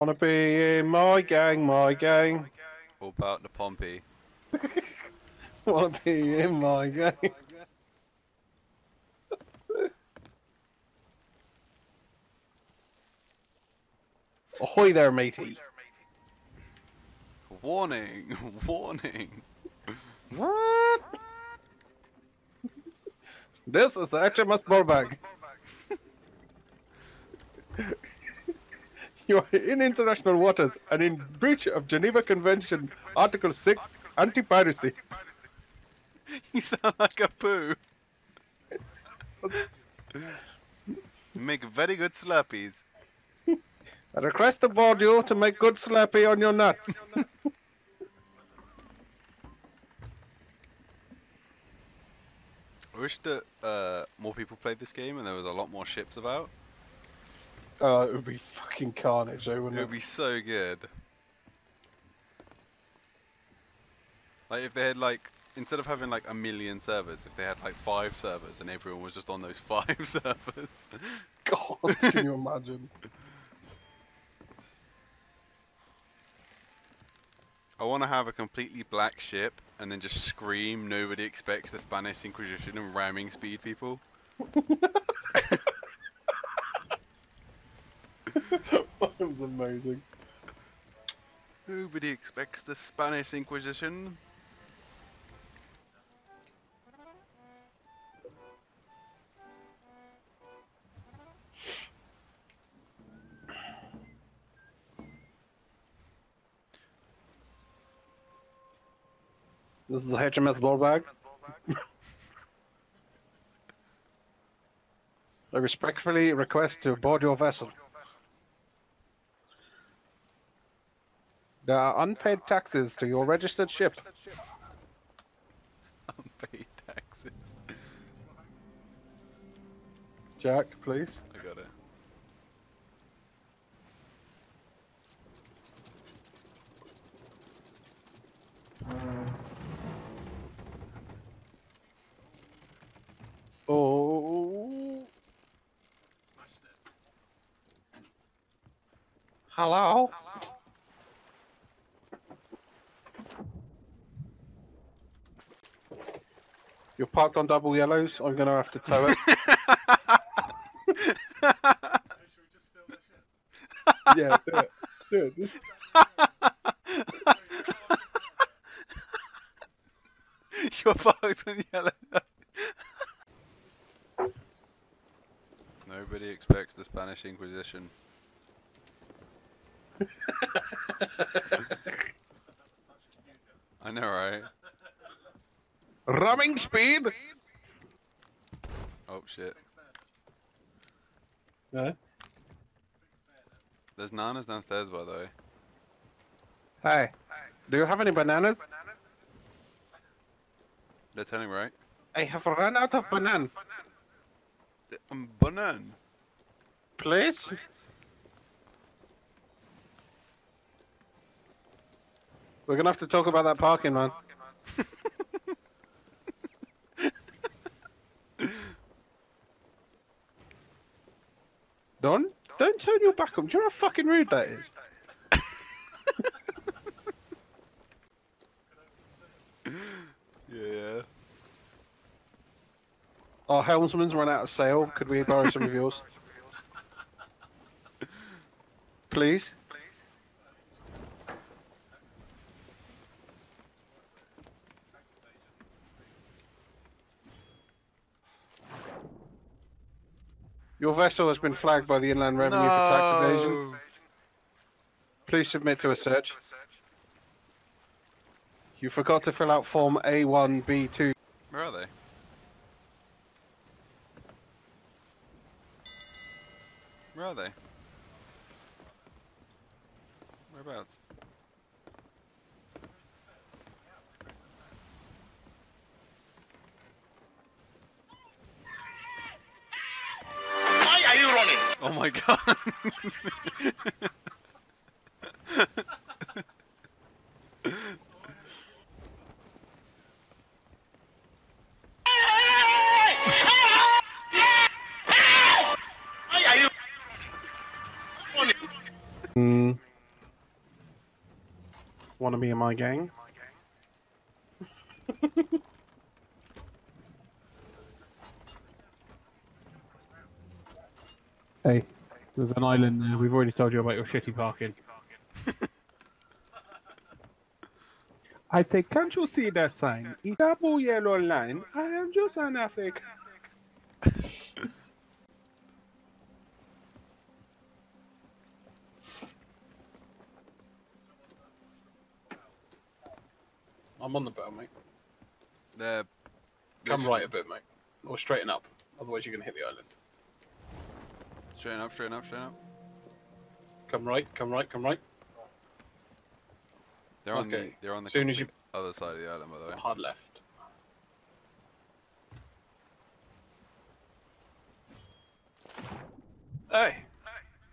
Wanna be in my gang, my gang. All about the Pompey. Wanna be in my gang. Ahoy there, matey. Warning! Warning! What? this is the HMS Ballbag. You are in international waters and in breach of Geneva Convention Article 6 anti-piracy. You sound like a poo. Make very good slappies. I request the board you to make good slappy on your nuts. I wish that uh, more people played this game and there was a lot more ships about. Oh, it would be fucking carnage, though, It wouldn't would it? be so good. Like if they had like instead of having like a million servers, if they had like five servers and everyone was just on those five servers. God, can you imagine? I want to have a completely black ship and then just scream nobody expects the Spanish Inquisition and ramming speed people. that was amazing. Nobody expects the Spanish Inquisition. This is HMS Ballbag. I respectfully request to board your vessel. There are unpaid taxes to your registered ship. Unpaid taxes. Jack, please. I got it. Oh. Hello? You're parked on double yellows. I'm gonna have to tow it. yeah, do it. Do it. Just... You're parked on yellow. Nobody expects the Spanish Inquisition. I know, right? Ramming speed. Oh shit. Yeah. There's nanas downstairs, by the way. Hey, do you have any bananas? They're telling me, right? I have run out of banana. Um, banan. Please? We're gonna have to talk about that parking, man. Don, don't turn your back on. Do you know how fucking rude that is? Yeah. Our helmsman's run out of sail. Could we borrow some of yours? Please? Your vessel has been flagged by the Inland Revenue for tax evasion. Please submit to a search. You forgot to fill out Form A1B2. Where are they? Where are they? Oh my god! Mm. Why are you running? want to be in my gang? hey, there's an island there. We've already told you about your shitty parking. I say, can't you see that sign? It's a blue yellow line. I am just an African. I'm on the boat, mate. They're Come right a bit, mate. Or straighten up. Otherwise, you're going to hit the island. Straighten up, straighten up, straighten up. Come right, come right, come right. They're on the they're on the Soon as complete other side of the island, by the way. Hard left. Hey,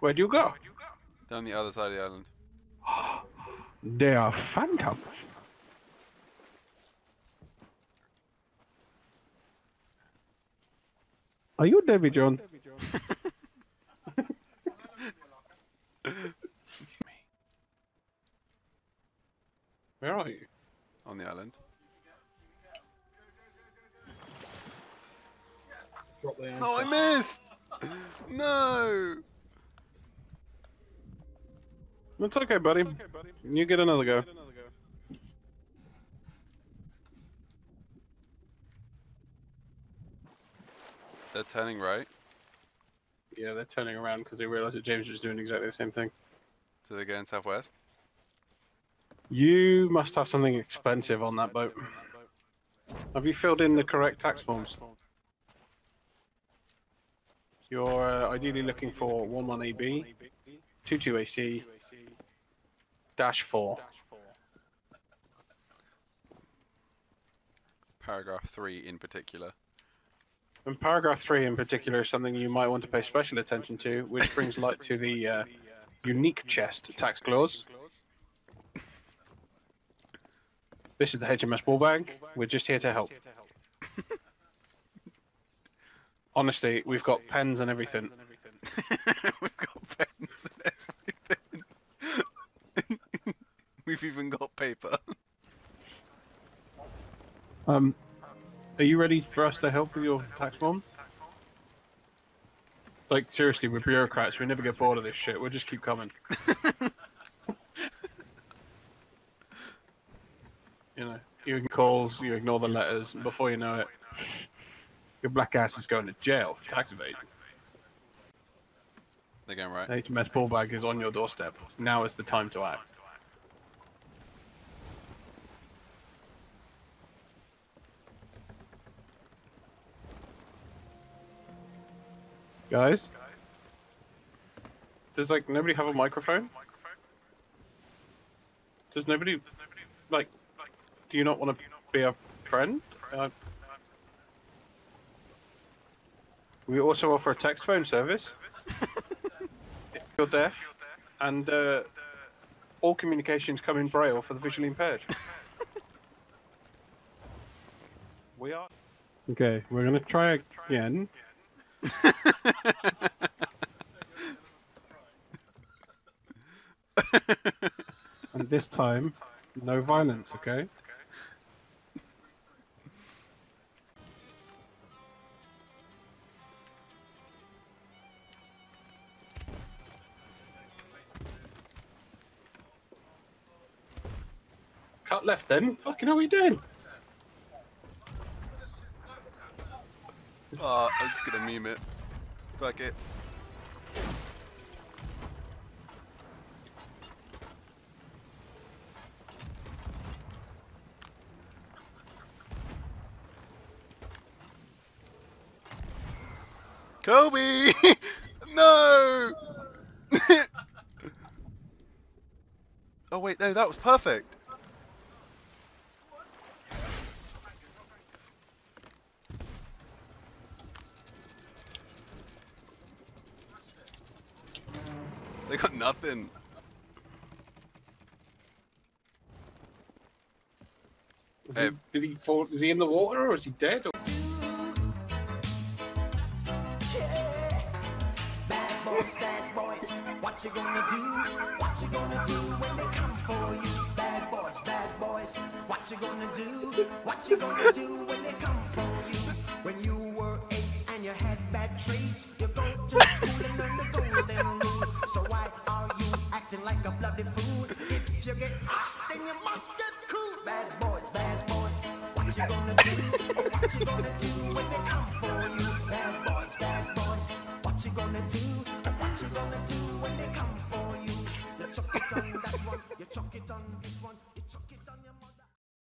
where'd you go? On the other side of the island. They are phantoms. Are you Davy Jones? Where are you? On the island. Drop the No, I missed. no. It's okay, buddy. You get another go. They're turning right. Yeah, they're turning around because they realize that James was doing exactly the same thing. So they're going southwest. You must have something expensive on that boat. Have you filled in the correct tax forms? You're uh, ideally looking for 11AB, 22AC, dash 4. Paragraph three in particular. And paragraph 3 in particular is something you might want to pay special attention to, which brings light to the uh, unique chest tax clause. This is the HMS Ballbag. We're just here to help. Honestly, we've got pens and everything. We've got pens and everything. We've even got paper. Um, are you ready for us to help with your tax form? Like seriously, we're bureaucrats. We never get bored of this shit. We'll just keep coming. you know, you ignore calls, you ignore the letters, and before you know it, your black ass is going to jail for tax evasion. They're going right. HMS Ballbag is on your doorstep. Now is the time to act. Guys? Does like nobody have a microphone? Does nobody like do you not want to be a friend? Uh, we also offer a text phone service if you're deaf, and uh, all communications come in braille for the visually impaired. we are. Okay, we're gonna try again. and this time, no violence, okay? Cut left then. Fucking hell, are you doing? Oh, I'm just gonna meme it. Fuck it. Kobe! no! oh wait, no, that was perfect. They got nothing. Is Hey. he, did he fall? Is he in the water or is he dead? Or... Bad boys, bad boys, what you gonna do? What you gonna do when they come for you? Bad boys, boys, bad boys. What you gonna do? What you gonna do when they come for you? When you were eight and you had bad traits, acting like a bloody fool. If you get hot, then you must get cool. Bad boys, bad boys, what you gonna do? What you gonna do when they come for you? Bad boys, bad boys, what you gonna do? What you gonna do when they come for you? You chuck it on that one, you chuck it on.